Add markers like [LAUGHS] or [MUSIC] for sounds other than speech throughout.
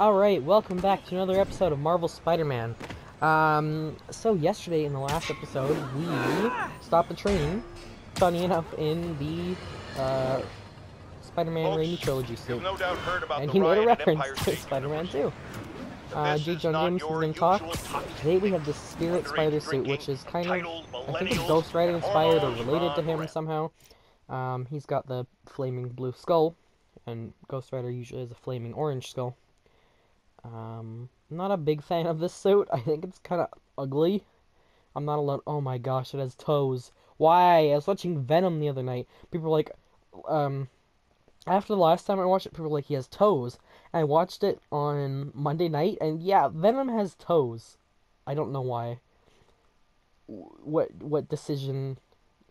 Alright, welcome back to another episode of Marvel Spider-Man. Um, so yesterday in the last episode, we stopped the train, funny enough, in the, uh, Spider-Man Raimi Trilogy suit. no doubt heard about And the he made a reference to Spider-Man University. 2. Uh, J. John James has been talk. Today we have the Spirit Spider suit, which is kind of, I think it's Ghost Rider inspired or related to him somehow. Um, he's got the flaming blue skull, and Ghost Rider usually has a flaming orange skull. Um, I'm not a big fan of this suit. I think it's kind of ugly. I'm not alone. Oh my gosh, it has toes. Why? I was watching Venom the other night. People were like, um, after the last time I watched it, people were like, he has toes. I watched it on Monday night, and yeah, Venom has toes. I don't know why. What what decision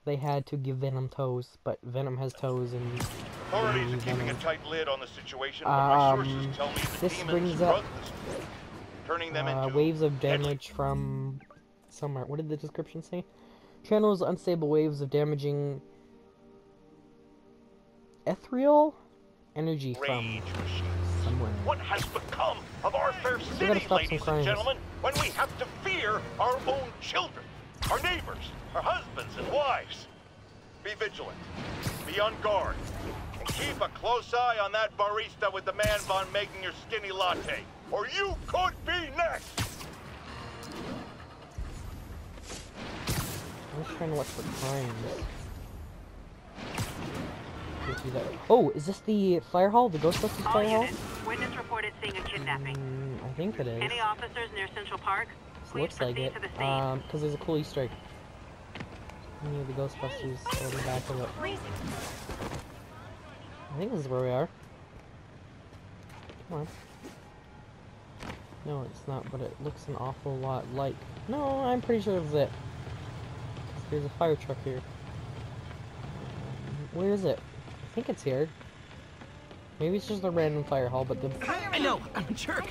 they had to give Venom toes, but Venom has toes, and Authorities are keeping a tight lid on the situation, but my Um, sources tell me the this demons brings up, this turning them uh, into waves of damage from somewhere. What did the description say? Channels unstable waves of damaging ethereal energy from machines. somewhere. What has become of our fair city, ladies and gentlemen, when we have to fear our own children, our neighbors, our husbands and wives? Be vigilant, be on guard, keep a close eye on that barista with the man bun making your skinny latte, or you could be next! I'm just trying to watch for crimes. Can't do that. Oh, is this the fire hall? The Ghostbusters All fire hall? witness reported seeing a kidnapping. Mm, I think it is. Any officers near Central Park? This Please looks like it. to the scene. Um, because there's a cool Easter egg. Near the Ghostbusters on the back of it. I think this is where we are. Come on. No, it's not, but it looks an awful lot like. No, I'm pretty sure it's it. There's a fire truck here. Um, Where is it? I think it's here. Maybe it's just a random fire hall, but the I know, I'm a jerk.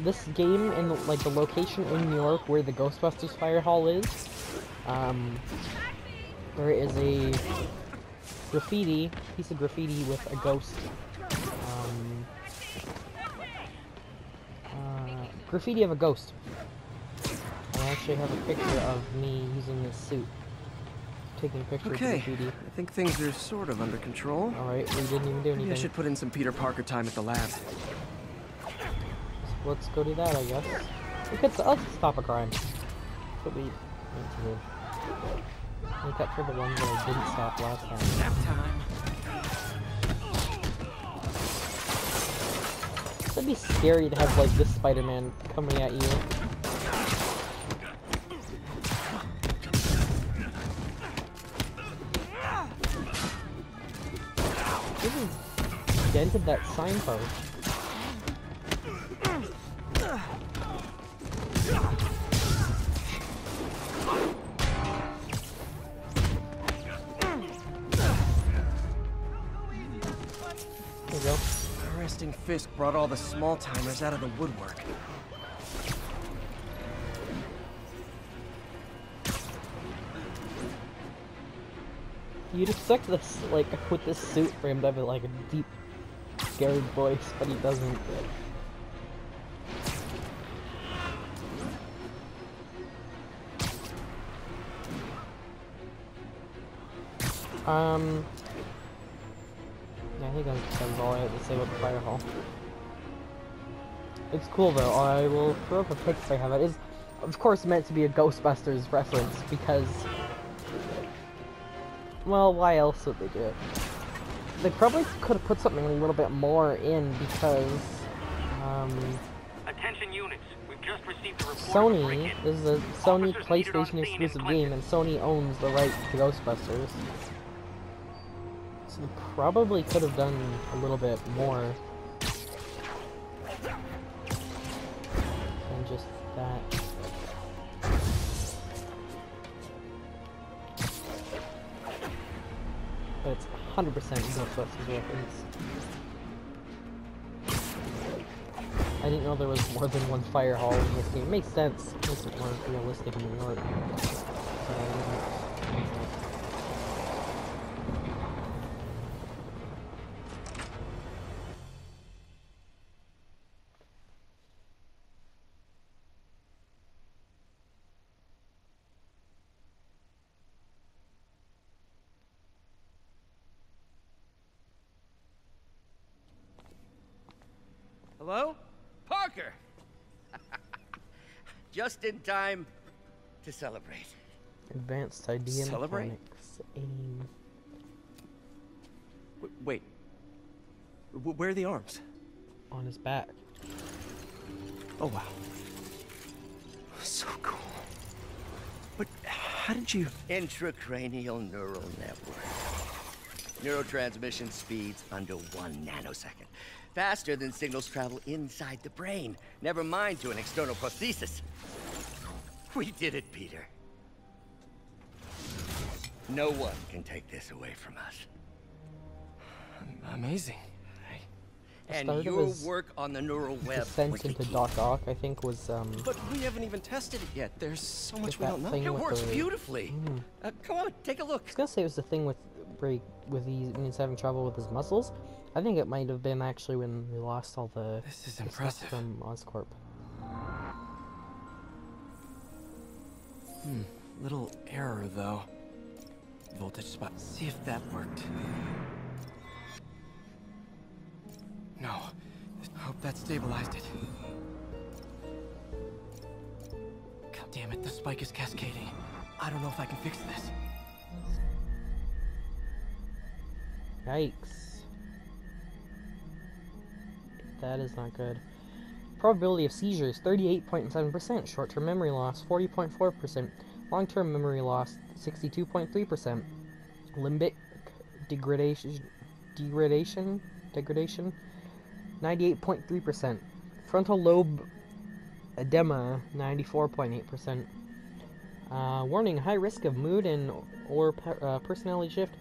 this game in like the location in New York where the Ghostbusters fire hall is, um, there is a graffiti piece of graffiti with a ghost. Um, uh, graffiti of a ghost. I actually have a picture of me using this suit, taking a picture Okay, of graffiti. I think things are sort of under control. All right, we didn't even do Maybe I should put in some Peter Parker time at the lab. Let's go do that, I guess. We could let's stop a crime. That's what we need to do. Make up for the ones that I didn't stop last time. Nap time. It'd be scary to have like this Spider-Man coming at you. Even dented that signpost. Go. Arresting Fisk brought all the small timers out of the woodwork. You'd expect this, like, with this suit for him to have like a deep, scary voice, but he doesn't. Um, think that's, all I have to say about the fire hall. It's cool though. I will throw up a pic if I have it. It's, of course, meant to be a Ghostbusters reference because well, why else would they do it? They probably could have put something a little bit more in because um, Attention units, we've just received a report Sony is a Sony Officers PlayStation exclusive game, and Sony owns the rights to Ghostbusters. Probably could have done a little bit more than just that. But it's 100% Ghostbusters reference. I didn't know there was more than one fire hall in this game. It Makes sense. Makes it more realistic in New York. Hello? Parker! [LAUGHS] Just in time to celebrate. Advanced idea Celebrate? mechanics. Aim. W wait. W where are the arms? On his back. Oh, wow. So cool. But how did you... Intracranial neural network. Neurotransmission speeds under one nanosecond. Faster than signals travel inside the brain. Never mind to an external prosthesis. We did it, Peter. No one can take this away from us. Amazing. And your work on the neural web was into. Doc Ock, I think, was um. But we haven't even tested it yet. There's so much we don't know. It works the- beautifully. Uh, come on, take a look. I was gonna say it was the thing with break with he when he's having trouble with his muscles. I think it might have been actually when we lost all the, This is impressive. from Oscorp. Hmm. Little error, though. Voltage spot. See if that worked. No. Hope that stabilized it. God damn it, the spike is cascading. I don't know if I can fix this. Yikes. That is not good. Probability of seizures 38.7%, short term memory loss 40.4%, long term memory loss 62.3%, limbic degradation degradation degradation 98.3%, frontal lobe edema 94.8%. Uh, warning: high risk of mood and or uh, personality shift.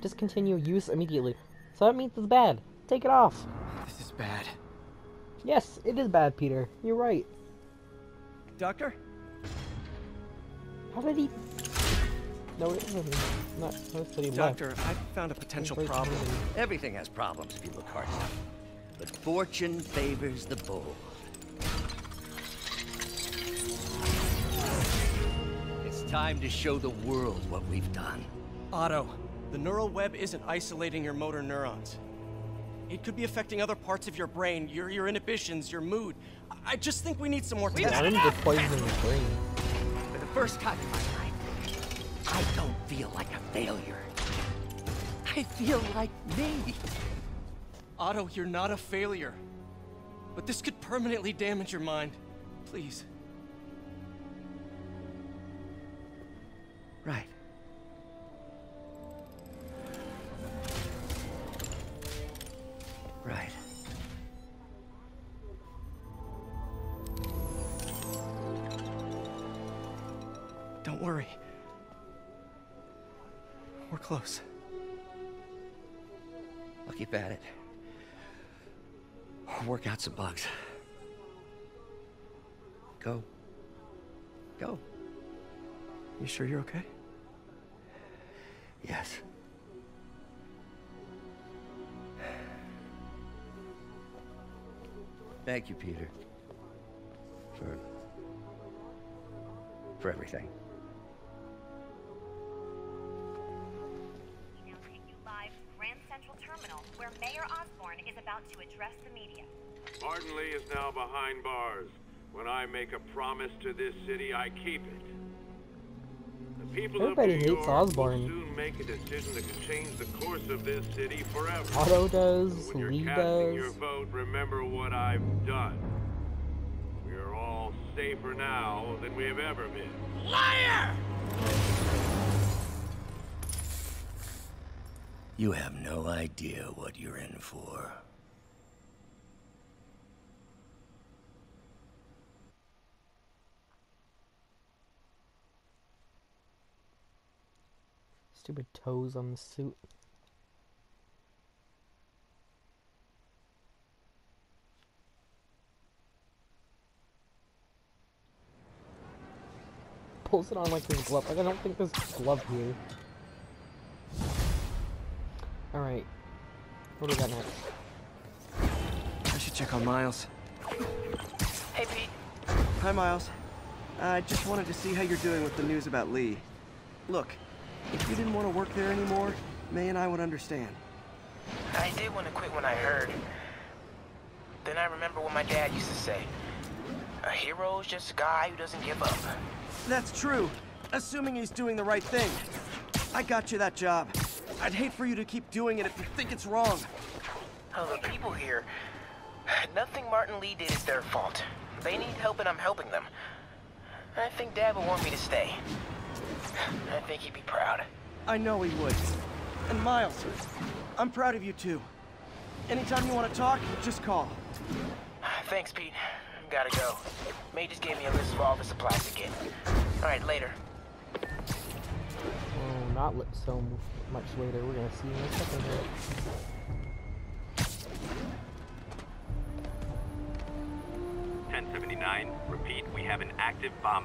Discontinue use immediately. So that means it's bad. Take it off. This is bad. Yes, it is bad, Peter. You're right. Doctor? How did he? No, it isn't. Not notice Doctor, left. I found a potential problem. down. Everything has problems if you look hard enough. But fortune favors the bold. It's time to show the world what we've done. Otto, the neural web isn't isolating your motor neurons. It could be affecting other parts of your brain, your, your inhibitions, your mood. I- I just think we need some more We tests. Why did they poison his brain? For the first time in my life, I don't feel like a failure. I feel like me. Otto, you're not a failure. But this could permanently damage your mind. Please. Some bugs. Go. Go. You sure you're okay? Yes. Thank you, Peter. For. for everything. Now take you live Grand Central Terminal, where Mayor Osborn is about to address the media. Martin Lee is now behind bars. When I make a promise to this city, I keep it. The people Everybody of hates New York Osborn. will soon make a decision that can change the course of this city forever. Otto So does. when you're Lee casting your vote, remember what I've done. We are all safer now than we have ever been. Liar! You have no idea what you're in for. Stupid toes on the suit. Pulls it on like his glove. Like I don't think there's a glove here. Alright. What do we got next? I should check on Miles. Hey, Pete. Hi, Miles. I just wanted to see how you're doing with the news about Lee. Look, if you didn't want to work there anymore, May and I would understand. I did want to quit when I heard. then I remember what my dad used to say. A hero is just a guy who doesn't give up. That's true. Assuming he's doing the right thing. I got you that job. I'd hate for you to keep doing it if you think it's wrong. Oh, the people here. Nothing Martin Lee did is their fault. They need help and I'm helping them. I think Dad would want me to stay. I think he'd be proud. I know he would. And Miles, I'm proud of you too. Anytime you want to talk, just call. Thanks, Pete. Gotta go. May just gave me a list of all the supplies to get. Alright, later. Oh, not li- so much later. We're gonna see in a second here. Ten seventy nine. Repeat, we have an active bomb.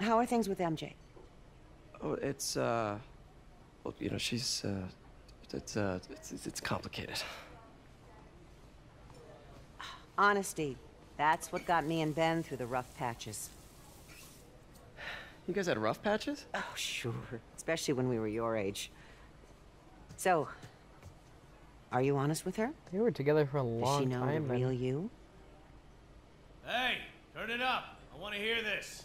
how are things with MJ? Oh, it's, uh... Well, you know, she's, uh... It's, uh... It's, it's- it's complicated. Honesty. That's what got me and Ben through the rough patches. You guys had rough patches? Oh, sure. Especially when we were your age. So, are you honest with her? They were together for a long time. Does long she know time. the and- real you? Hey, turn it up. I want to hear this.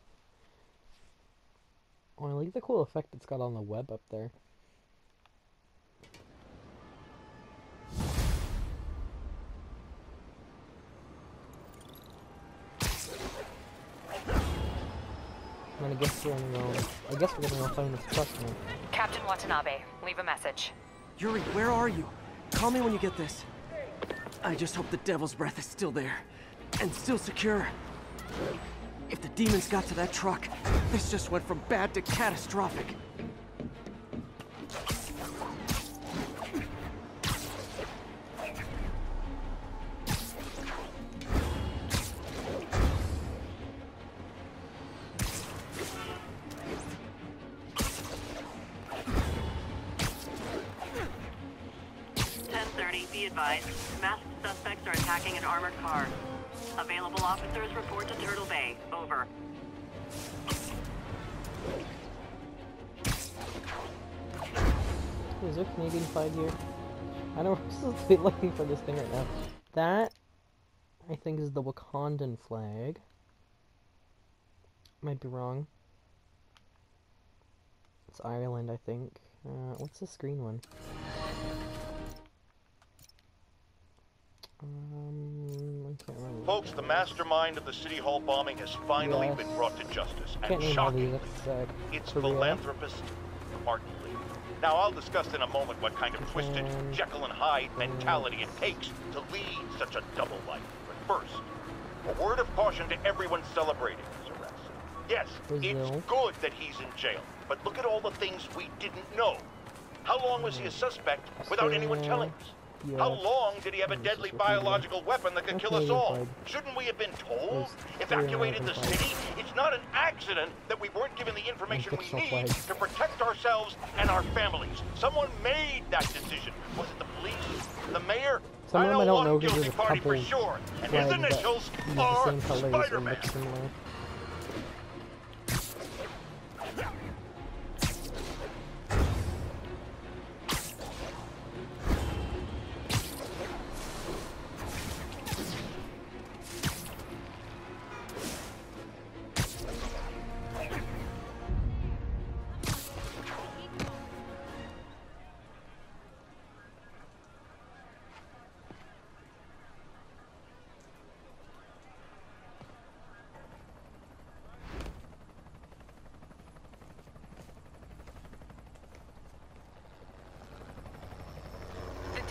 oh, I like the cool effect it's got on the web up there. I'm gonna guess we're gonna go. I guess we're gonna go find this truck. Captain Watanabe, leave a message. Yuri, where are you? Call me when you get this. I just hope the Devil's Breath is still there. And still secure. If the demons got to that truck, this just went from bad to catastrophic. Be advised. Masked suspects are attacking an armored car. Available officers report to Turtle Bay. Over. Is there Canadian flag here? I know we're supposed to be looking for this thing right now. That, I think, is the Wakandan flag. Might be wrong. It's Ireland, I think. Uh, what's this green one? Remember. Folks, the mastermind of the City Hall bombing has finally Yes. been brought to justice. Can't And name all these. shockingly, It's, uh, it's philanthropist Martin Lee. Now, I'll discuss in a moment what kind of twisted Jekyll and Hyde mentality it takes to lead such a double life. But first, a word of caution to everyone celebrating his arrest. Yes, it's good that he's in jail, but look at all the things we didn't know. How long was he a suspect without anyone telling us? How long did he have a deadly biological weapon that could kill us all? Shouldn't we have been told? Evacuated the city? It's not an accident that we weren't given the information we need to protect ourselves and our families. Someone made that decision. Was it the police? The mayor? Some I of them know I don't one know because guilty there's a party for couple sure, and his initials are same colors and Spider-Man.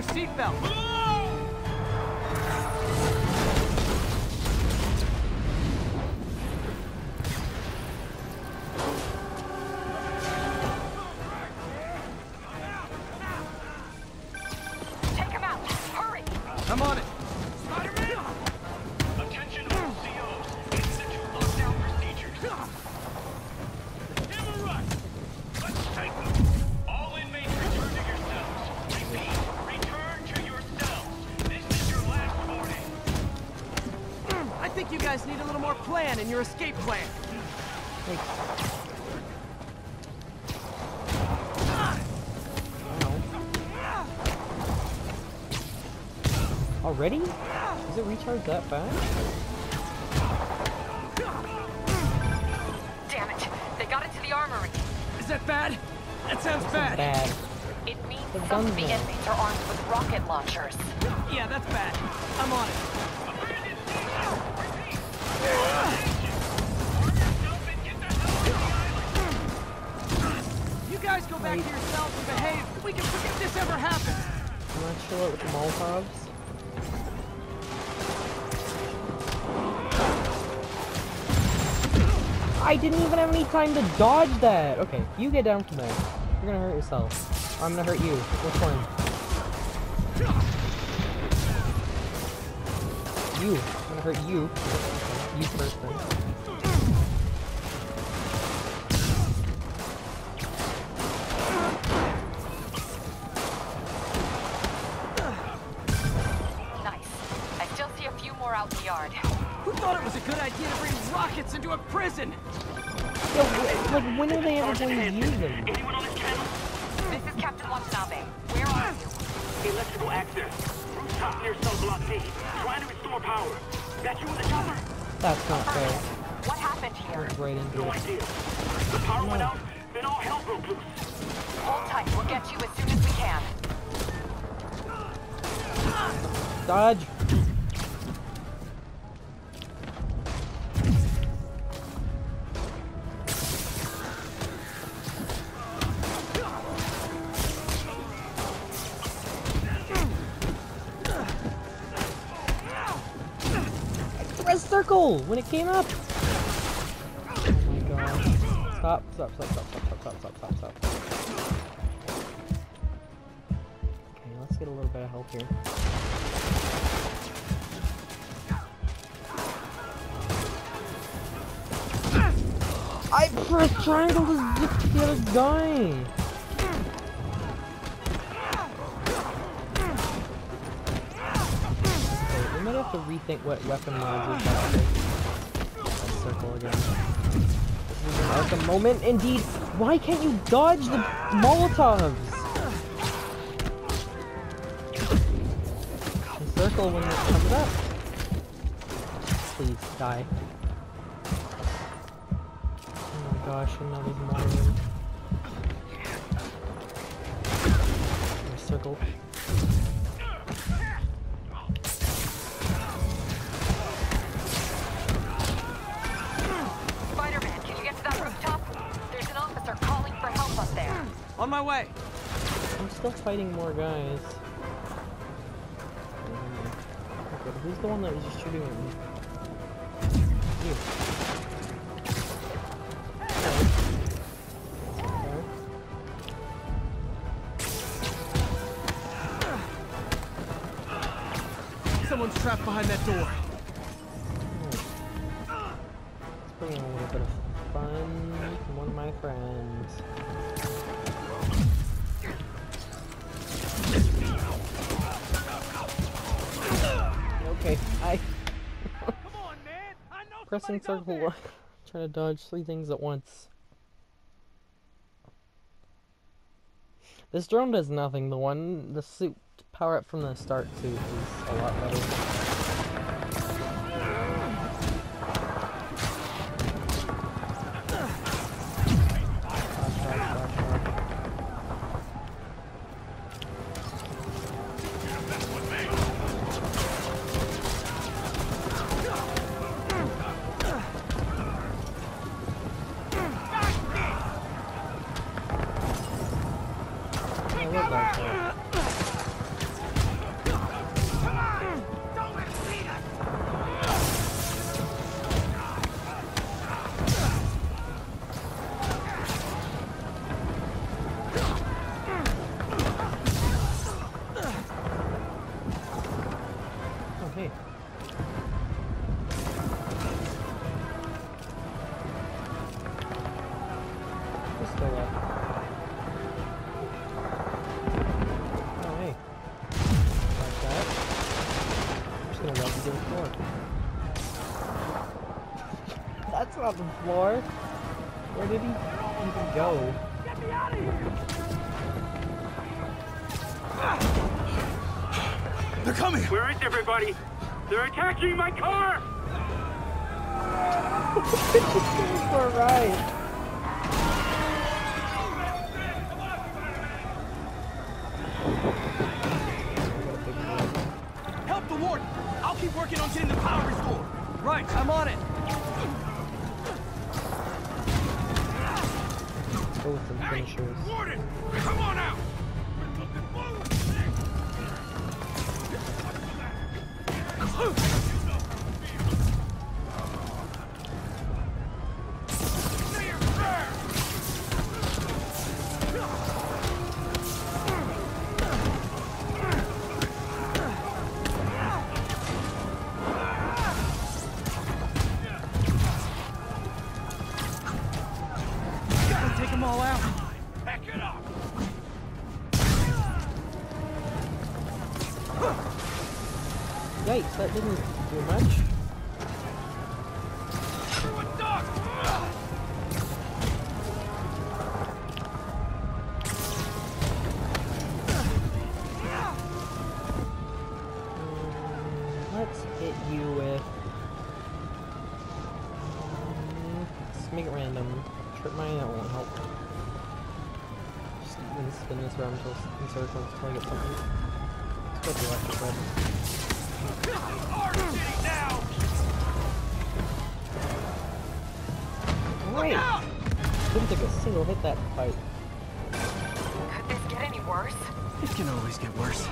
Your seatbelt. Already? Does it recharge that fast? Damn it! They got into the armory. Is that bad? That sounds bad. Bad. It means The some of guns the are- inmates are armed with rocket launchers. Yeah, that's bad. I'm on it. You guys go back to your cells and behave. We can forget this ever happened. I'm not chill with the Molotovs. I didn't even have any time to dodge that! Okay, you get down from there. You're gonna hurt yourself. I'm gonna hurt you. Which one? You. I'm gonna hurt you. You first then. Nice. I still see a few more out in the yard. Who thought it was a good idea to bring rockets into a prison? Yo, wh- like, when are they ever going to use them? Anyone on this channel? This is Captain Watanabe. Where are you? Electrical access. Rooftop near cell block D. Trying to restore power. That you in the chopper? That's not fair. What happened here? Right into No idea. The power went out, then all hell broke loose. Hold tight. We'll get you as soon as we can. Dodge! Press when it came up! Oh my god. Stop, stop, stop, stop, stop, stop, stop, stop, stop. Okay, let's get a little bit of help here. I pressed triangle to to the other guy! To rethink what weapon modes is circle again. This is an Arkham moment, indeed. Why can't you dodge the Molotovs? And circle when it comes up. Please die. Oh my gosh, another Mario. Circle. On my way. I'm still fighting more guys. Okay, who's the one that was just shooting at me? You. Okay. Someone's trapped behind that door. Pressing circle, [LAUGHS] trying to dodge three things at once. This drone does nothing. The one, the suit power up from the start suit is a lot better. Floor. Where did he even go? Get me out of here! They're coming! Where is everybody? They're attacking my car! [LAUGHS] For a Yikes, that didn't do much. Let's hit you with. Let's make it random. Trip mine, that won't help. Just even spin this around until in circles until I get something. The electric. Great! Didn't take a single hit that fight. Could this get any worse? It can always get worse.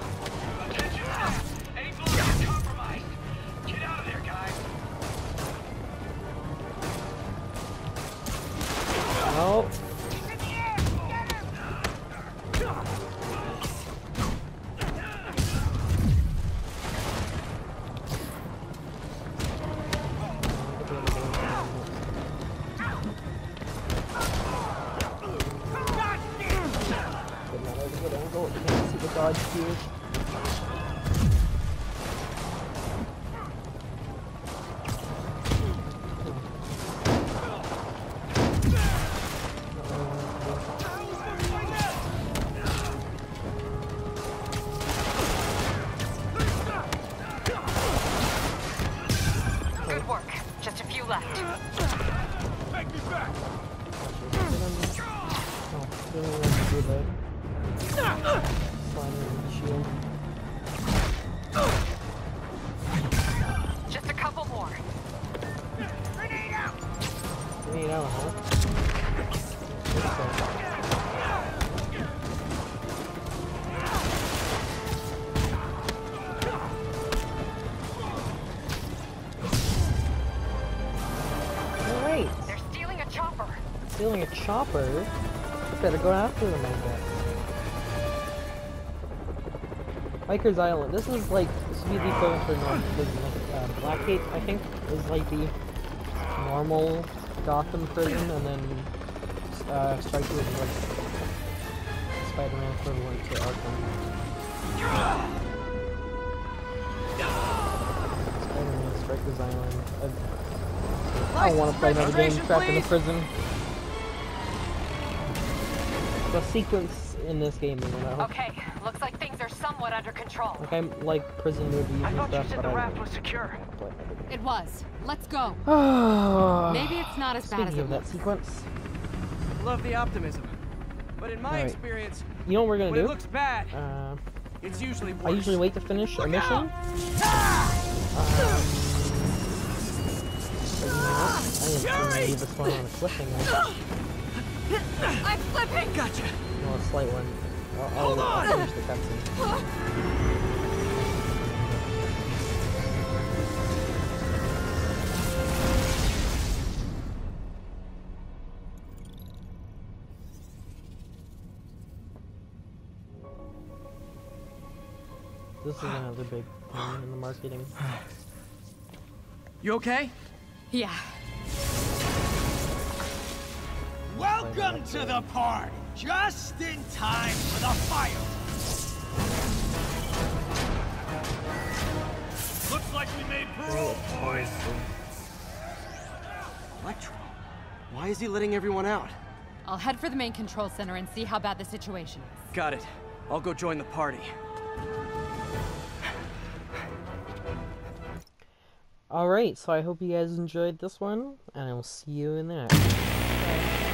Attention! Just a couple more. Grenade out, huh? Good stuff. Alright, They're stealing a chopper. stealing a chopper. Better go after them, I guess. Rikers Island. This is like this would be the equivalent for North Prison. Like, uh, Blackgate, I think, is like the normal Gotham prison, and then uh, Strike is like Spider-Man equivalent to Arkham. Spider-Man, Strikers Island. Uh, I don't want to play another game trapped in a prison. The sequence in this game, you know. Okay, looks like somewhat under control. Like I like prison movies I and thought you stuff, said the raft was secure. It was. Let's go. Maybe [SIGHS] Maybe it's not as bad as it of that looks. sequence, Love the optimism. But in my Alright. experience, you know what we're gonna when do? it looks bad, uh, it's usually worse. I usually wait to finish a Look mission. out! But you know what? I am gonna leave this one on a cliffhanger. [LAUGHS] I'm slipping! Gotcha. Well, a slight one. I'll, I'll, Hold I'll on! finish the cutscene. This is another big thing in the marketing. You okay? Yeah. Welcome to the party. Just in time for the fire. Looks like we made parole, boys. Electro. Why is he letting everyone out? I'll head for the main control center and see how bad the situation is. Got it. I'll go join the party. Alright, so I hope you guys enjoyed this one, and I will see you in the next.